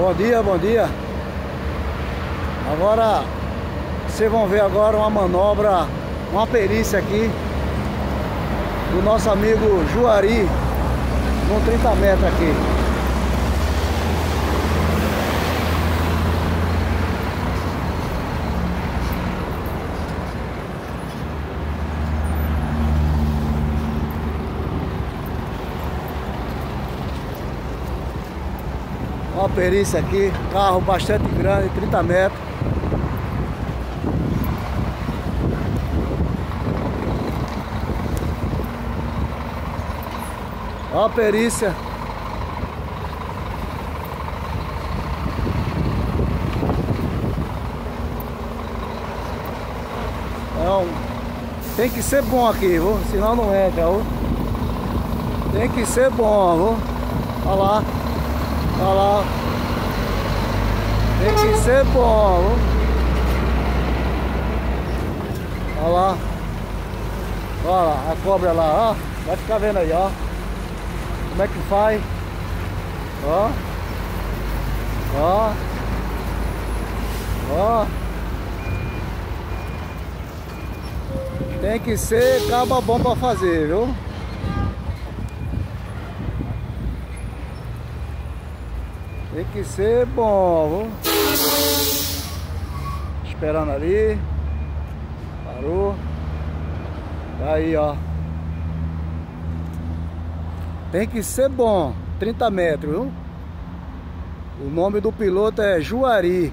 Bom dia, bom dia. Agora vocês vão ver agora uma manobra, uma perícia aqui do nosso amigo Juari, com 30 metros aqui. Uma perícia aqui, carro bastante grande, 30 metros. Olha a perícia. Então, tem que ser bom aqui, viu? senão não entra. Viu? Tem que ser bom, viu? Olha lá. Olha lá. Tem que ser bom? Olha lá. Olha lá, a cobra lá, ó. Vai ficar vendo aí, ó. Como é que faz? Ó. Ó. Ó. Tem que ser caba bom pra fazer, viu? Tem que ser bom, viu? Esperando ali. Parou. Tá aí, ó. Tem que ser bom. 30 metros, viu? O nome do piloto é Juari.